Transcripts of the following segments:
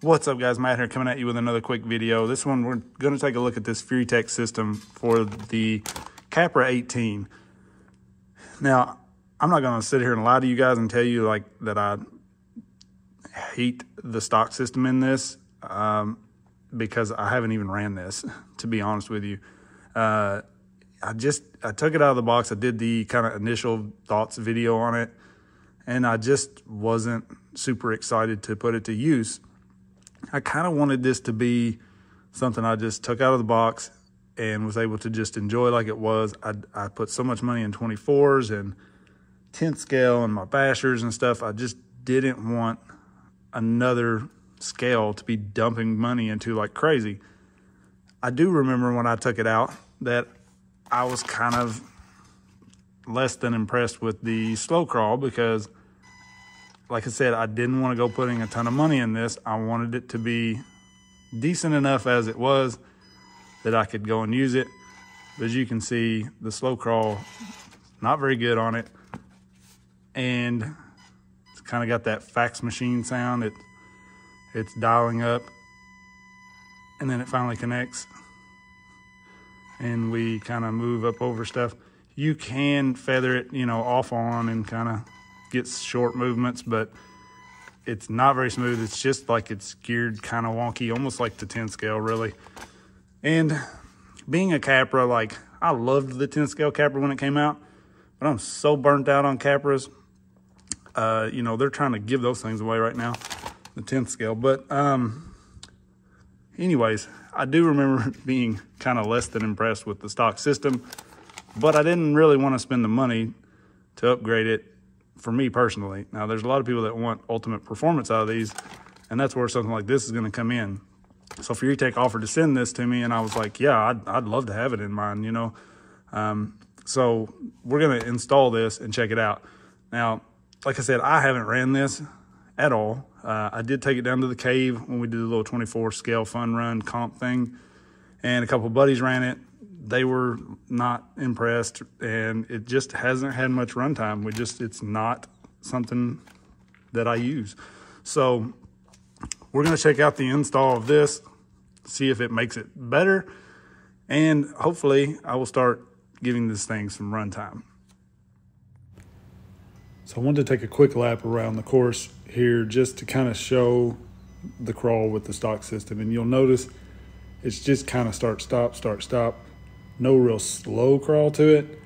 What's up guys, Matt here coming at you with another quick video. This one, we're gonna take a look at this Furitek system for the Capra 18. Now, I'm not gonna sit here and lie to you guys and tell you like that I hate the stock system in this um, because I haven't even ran this, to be honest with you. Uh, I just, I took it out of the box. I did the kind of initial thoughts video on it and I just wasn't super excited to put it to use. I kind of wanted this to be something I just took out of the box and was able to just enjoy like it was. I, I put so much money in 24s and 10th scale and my bashers and stuff. I just didn't want another scale to be dumping money into like crazy. I do remember when I took it out that I was kind of less than impressed with the slow crawl because like I said, I didn't want to go putting a ton of money in this. I wanted it to be decent enough as it was that I could go and use it. But as you can see, the slow crawl, not very good on it. And it's kind of got that fax machine sound. It, it's dialing up and then it finally connects and we kind of move up over stuff. You can feather it, you know, off on and kind of gets short movements, but it's not very smooth. It's just like it's geared kind of wonky, almost like the 10 scale, really. And being a Capra, like I loved the 10 scale Capra when it came out, but I'm so burnt out on Capras. Uh, you know, they're trying to give those things away right now, the 10 scale. But, um, anyways, I do remember being kind of less than impressed with the stock system, but I didn't really want to spend the money to upgrade it for me personally. Now, there's a lot of people that want ultimate performance out of these, and that's where something like this is going to come in. So Furitek offered to send this to me, and I was like, yeah, I'd, I'd love to have it in mine, you know. Um, so we're going to install this and check it out. Now, like I said, I haven't ran this at all. Uh, I did take it down to the cave when we did a little 24 scale fun run comp thing, and a couple buddies ran it they were not impressed and it just hasn't had much runtime. We just, it's not something that I use. So we're going to check out the install of this, see if it makes it better. And hopefully I will start giving this thing some runtime. So I wanted to take a quick lap around the course here just to kind of show the crawl with the stock system. And you'll notice it's just kind of start, stop, start, stop no real slow crawl to it.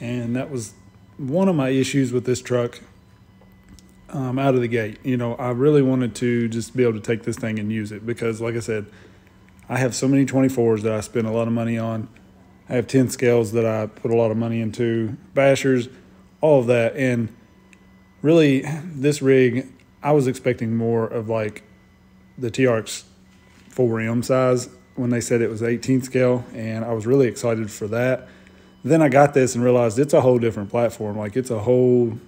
And that was one of my issues with this truck um, out of the gate. You know, I really wanted to just be able to take this thing and use it because, like I said, I have so many 24s that I spend a lot of money on. I have 10 scales that I put a lot of money into, bashers, all of that. And really, this rig, I was expecting more of like the TRX 4M size when they said it was 18 scale, and I was really excited for that. Then I got this and realized it's a whole different platform. Like it's a whole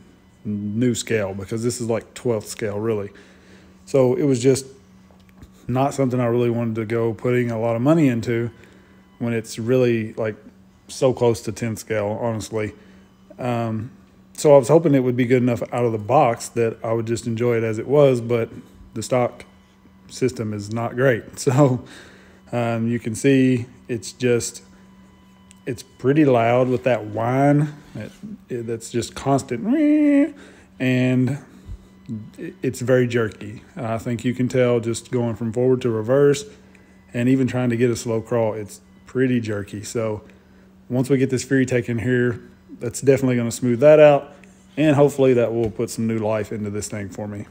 new scale because this is like 12th scale, really. So it was just not something I really wanted to go putting a lot of money into when it's really like so close to 10 scale, honestly. Um, so I was hoping it would be good enough out of the box that I would just enjoy it as it was, but the stock system is not great. So um, you can see it's just, it's pretty loud with that whine it, that's just constant. And it's very jerky. I think you can tell just going from forward to reverse and even trying to get a slow crawl, it's pretty jerky. So once we get this Furitek in here, that's definitely going to smooth that out. And hopefully that will put some new life into this thing for me.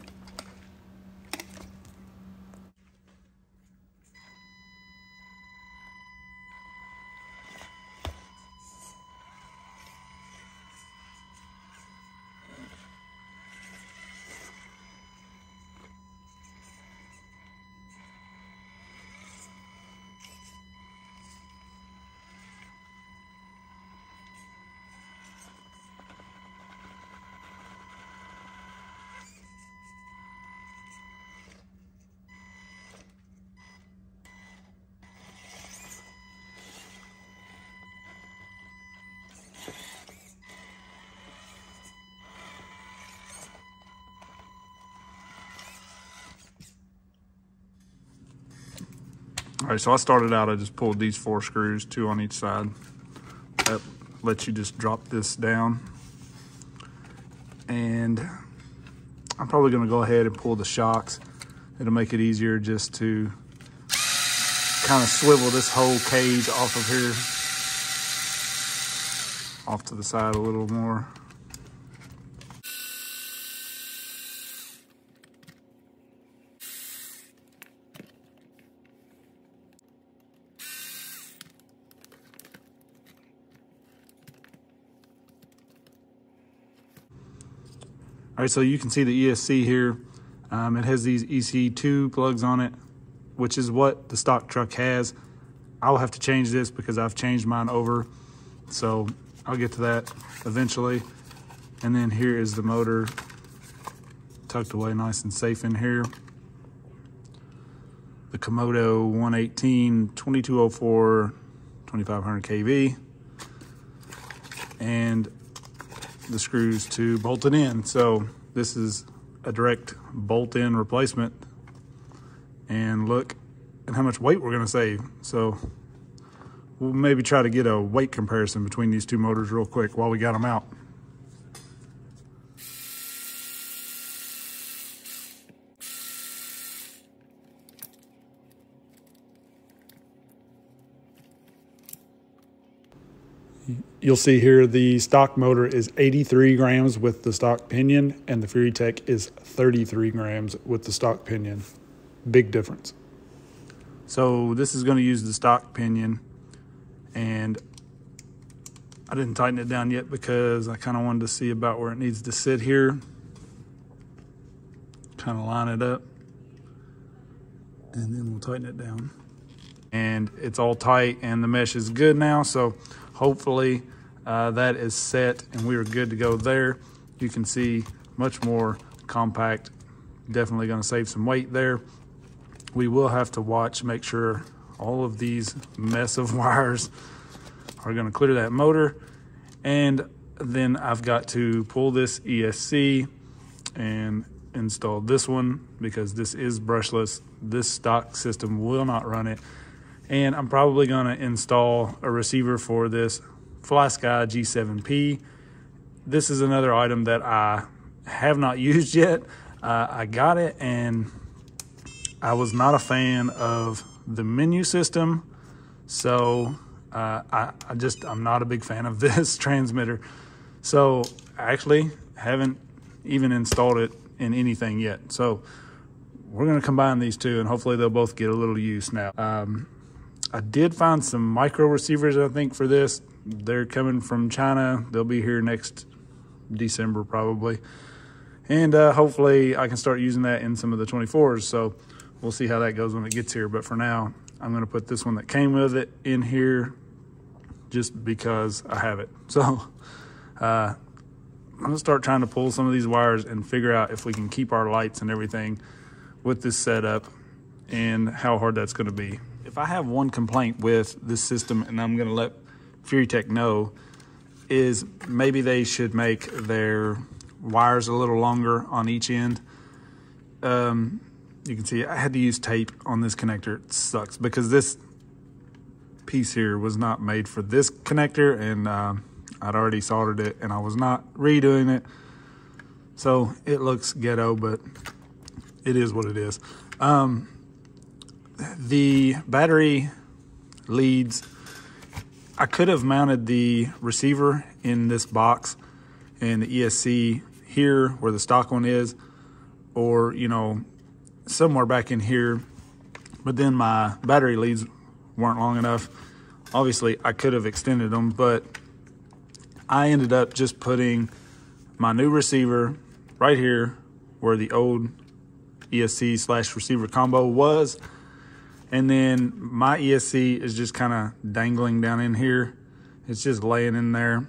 So I started out, I just pulled these four screws, two on each side. That lets you just drop this down. And I'm probably gonna go ahead and pull the shocks. It'll make it easier just to kind of swivel this whole cage off of here, off to the side a little more. So you can see the ESC here. Um, it has these EC2 plugs on it, which is what the stock truck has. I'll have to change this because I've changed mine over. So I'll get to that eventually. And then here is the motor tucked away nice and safe in here. The Komodo 118 2204 2500 kV. And the screws to bolt it in. So this is a direct bolt-in replacement. And look at how much weight we're gonna save. So we'll maybe try to get a weight comparison between these two motors real quick while we got them out. You'll see here the stock motor is 83 grams with the stock pinion and the Furitek is 33 grams with the stock pinion. Big difference. So this is going to use the stock pinion and I didn't tighten it down yet because I kind of wanted to see about where it needs to sit here. Kind of line it up and then we'll tighten it down. And it's all tight and the mesh is good now. So hopefully uh, that is set and we are good to go there. You can see much more compact, definitely gonna save some weight there. We will have to watch, make sure all of these mess of wires are gonna clear that motor. And then I've got to pull this ESC and install this one because this is brushless. This stock system will not run it. And I'm probably gonna install a receiver for this FlySky G7P. This is another item that I have not used yet. Uh, I got it and I was not a fan of the menu system. So uh, I, I just, I'm not a big fan of this transmitter. So I actually haven't even installed it in anything yet. So we're gonna combine these two and hopefully they'll both get a little use now. Um, I did find some micro receivers, I think, for this they're coming from China. They'll be here next December probably. And uh, hopefully I can start using that in some of the 24s. So we'll see how that goes when it gets here. But for now, I'm going to put this one that came with it in here just because I have it. So uh, I'm going to start trying to pull some of these wires and figure out if we can keep our lights and everything with this setup and how hard that's going to be. If I have one complaint with this system and I'm going to let Furitek know is maybe they should make their wires a little longer on each end. Um, you can see I had to use tape on this connector. It sucks because this piece here was not made for this connector and uh, I'd already soldered it and I was not redoing it. So it looks ghetto, but it is what it is. Um, the battery leads I could have mounted the receiver in this box and the ESC here where the stock one is, or, you know, somewhere back in here. But then my battery leads weren't long enough. Obviously, I could have extended them, but I ended up just putting my new receiver right here where the old ESC slash receiver combo was and then my ESC is just kind of dangling down in here. It's just laying in there.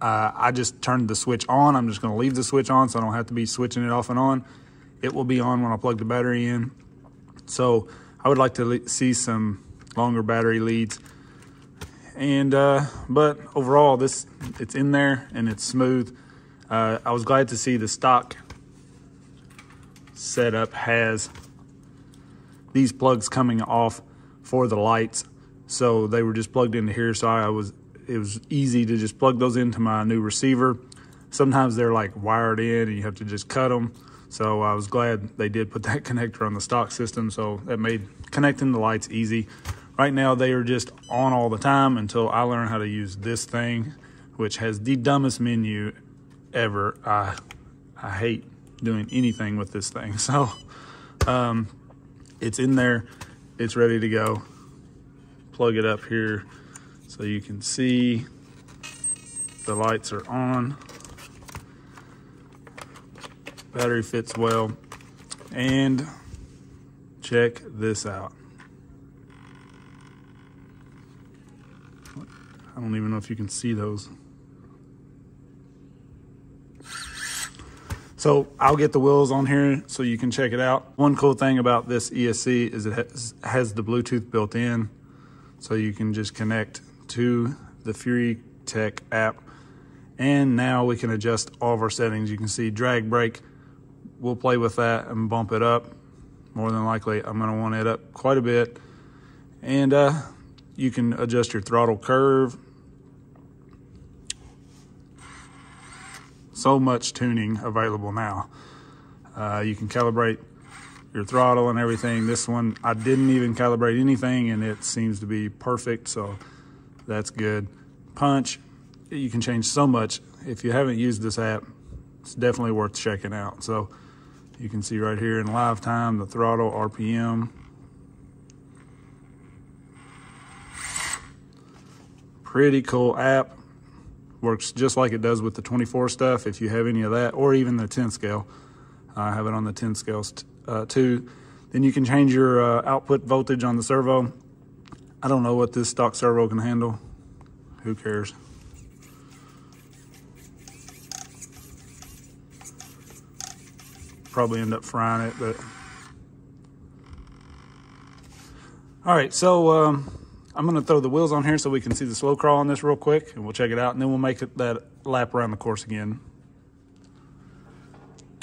Uh, I just turned the switch on. I'm just going to leave the switch on so I don't have to be switching it off and on. It will be on when I plug the battery in. So I would like to see some longer battery leads. And uh, but overall, this it's in there and it's smooth. Uh, I was glad to see the stock setup has these plugs coming off for the lights. So they were just plugged into here. So I was, it was easy to just plug those into my new receiver. Sometimes they're like wired in and you have to just cut them. So I was glad they did put that connector on the stock system. So that made connecting the lights easy. Right now they are just on all the time until I learn how to use this thing, which has the dumbest menu ever. I, I hate doing anything with this thing. So um, it's in there, it's ready to go. Plug it up here so you can see the lights are on. Battery fits well. And check this out. I don't even know if you can see those. So I'll get the wheels on here so you can check it out. One cool thing about this ESC is it has, has the Bluetooth built in. So you can just connect to the Fury Tech app. And now we can adjust all of our settings. You can see drag brake. We'll play with that and bump it up. More than likely, I'm gonna want it up quite a bit. And uh, you can adjust your throttle curve, so much tuning available now. Uh, you can calibrate your throttle and everything. This one, I didn't even calibrate anything and it seems to be perfect, so that's good. Punch, you can change so much. If you haven't used this app, it's definitely worth checking out. So you can see right here in live time, the throttle, RPM. Pretty cool app. Works just like it does with the 24 stuff if you have any of that, or even the 10 scale. I have it on the 10 scales uh, too. Then you can change your uh, output voltage on the servo. I don't know what this stock servo can handle. Who cares? Probably end up frying it, but. All right, so um, I'm going to throw the wheels on here so we can see the slow crawl on this real quick, and we'll check it out, and then we'll make it that lap around the course again.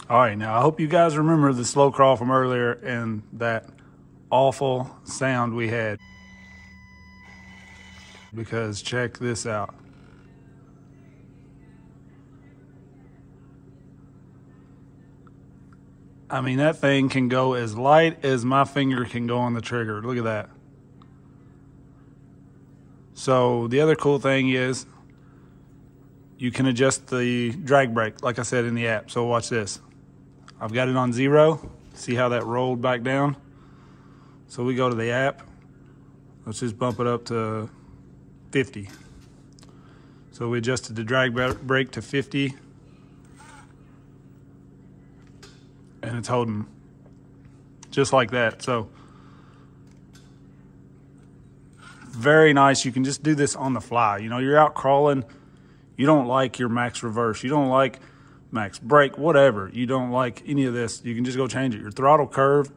All right, now I hope you guys remember the slow crawl from earlier and that awful sound we had. Because check this out. I mean, that thing can go as light as my finger can go on the trigger. Look at that. So the other cool thing is you can adjust the drag brake, like I said in the app. So watch this. I've got it on zero. See how that rolled back down? So we go to the app. Let's just bump it up to 50. So we adjusted the drag brake to 50. And it's holding just like that. So very nice. You can just do this on the fly. You know, you're out crawling. You don't like your max reverse. You don't like max brake, whatever. You don't like any of this. You can just go change it. Your throttle curve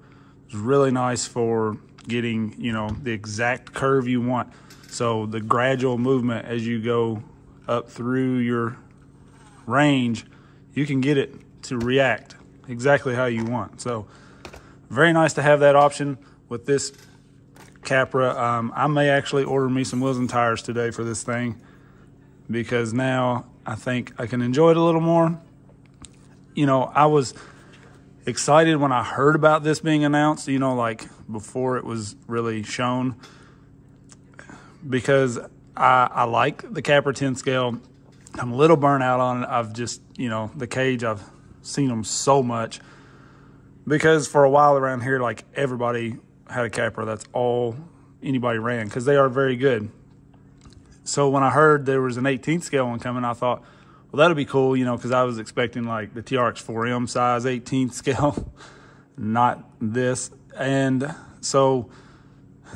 is really nice for getting, you know, the exact curve you want. So the gradual movement as you go up through your range, you can get it to react exactly how you want. So very nice to have that option with this Capra. Um, I may actually order me some wheels and tires today for this thing because now I think I can enjoy it a little more. You know, I was excited when I heard about this being announced, you know, like before it was really shown because I, I like the Capra 10 scale. I'm a little burnt out on it. I've just, you know, the cage, I've seen them so much because for a while around here, like everybody had a Capra. That's all anybody ran because they are very good. So when I heard there was an 18th scale one coming, I thought, well, that'll be cool, you know, because I was expecting like the TRX 4M size 18th scale, not this. And so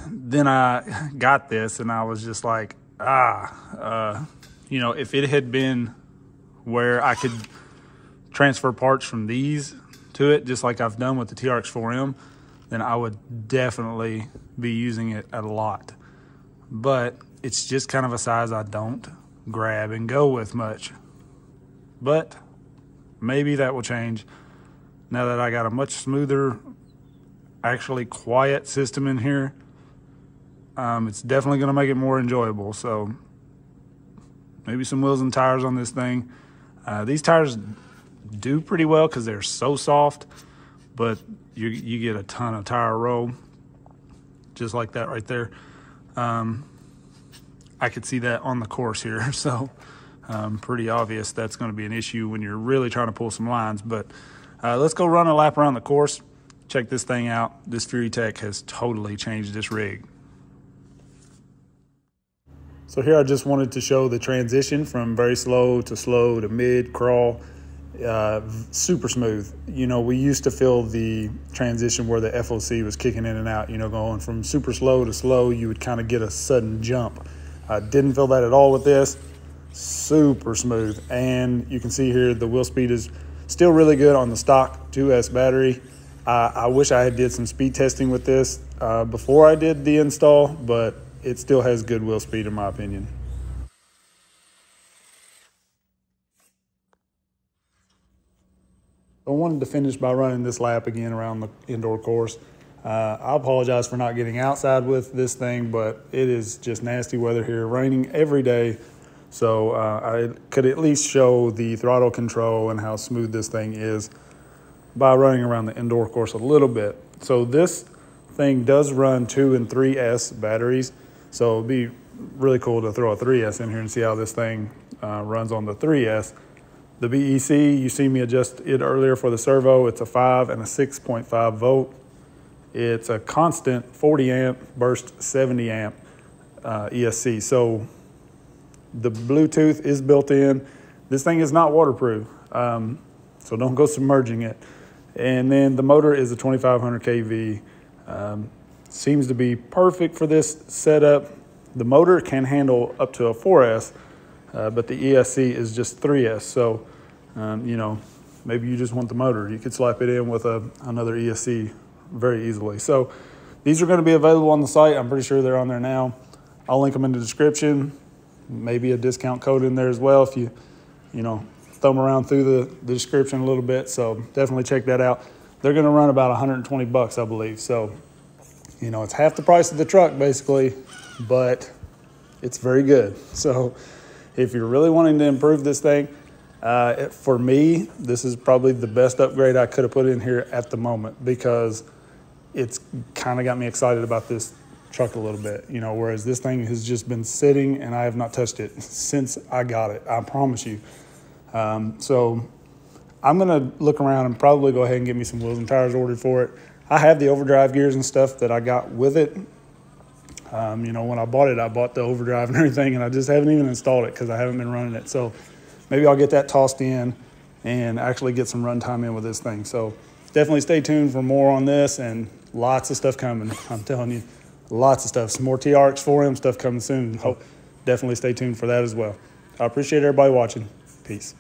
then I got this and I was just like, ah, uh, you know, if it had been where I could transfer parts from these to it, just like I've done with the TRX 4M, then I would definitely be using it a lot. But it's just kind of a size I don't grab and go with much. But maybe that will change now that I got a much smoother, actually quiet system in here. um, it's definitely going to make it more enjoyable. So maybe some wheels and tires on this thing. Uh, these tires do pretty well because they're so soft, but you, you get a ton of tire roll, just like that right there. Um, I could see that on the course here, so um, pretty obvious that's going to be an issue when you're really trying to pull some lines. But uh, let's go run a lap around the course. Check this thing out. This Furitek has totally changed this rig. So here I just wanted to show the transition from very slow to slow to mid crawl. Uh, super smooth. You know, we used to feel the transition where the FOC was kicking in and out, you know, going from super slow to slow, you would kind of get a sudden jump. I didn't feel that at all with this. Super smooth. And you can see here the wheel speed is still really good on the stock 2S battery. Uh, I wish I had did some speed testing with this uh, before I did the install, but it still has good wheel speed in my opinion. I wanted to finish by running this lap again around the indoor course. Uh, I apologize for not getting outside with this thing, but it is just nasty weather here, raining every day. So uh, I could at least show the throttle control and how smooth this thing is by running around the indoor course a little bit. So this thing does run two and 3S batteries. So it'd be really cool to throw a 3S in here and see how this thing uh, runs on the 3S. The BEC, you see me adjust it earlier for the servo. It's a 5 and a 6.5 volt. It's a constant 40 amp burst 70 amp uh, ESC. So the Bluetooth is built in. This thing is not waterproof, um, so don't go submerging it. And then the motor is a 2500 kV. Um, seems to be perfect for this setup. The motor can handle up to a 4S, uh, but the ESC is just 3S. So, um, you know, maybe you just want the motor. You could slap it in with a, another ESC very easily. So these are going to be available on the site. I'm pretty sure they're on there now. I'll link them in the description. Maybe a discount code in there as well if you, you know, thumb around through the, the description a little bit. So definitely check that out. They're going to run about 120 bucks, I believe. So, you know, it's half the price of the truck basically, but it's very good. So if you're really wanting to improve this thing, uh, for me, this is probably the best upgrade I could have put in here at the moment because it's kind of got me excited about this truck a little bit, you know, whereas this thing has just been sitting and I have not touched it since I got it, I promise you. Um, so I'm gonna look around and probably go ahead and get me some wheels and tires ordered for it. I have the overdrive gears and stuff that I got with it. Um, you know, when I bought it, I bought the overdrive and everything, and I just haven't even installed it because I haven't been running it. So maybe I'll get that tossed in and actually get some runtime in with this thing. So definitely stay tuned for more on this and lots of stuff coming. I'm telling you, lots of stuff. Some more TRX 4M stuff coming soon. Definitely stay tuned for that as well. I appreciate everybody watching. Peace.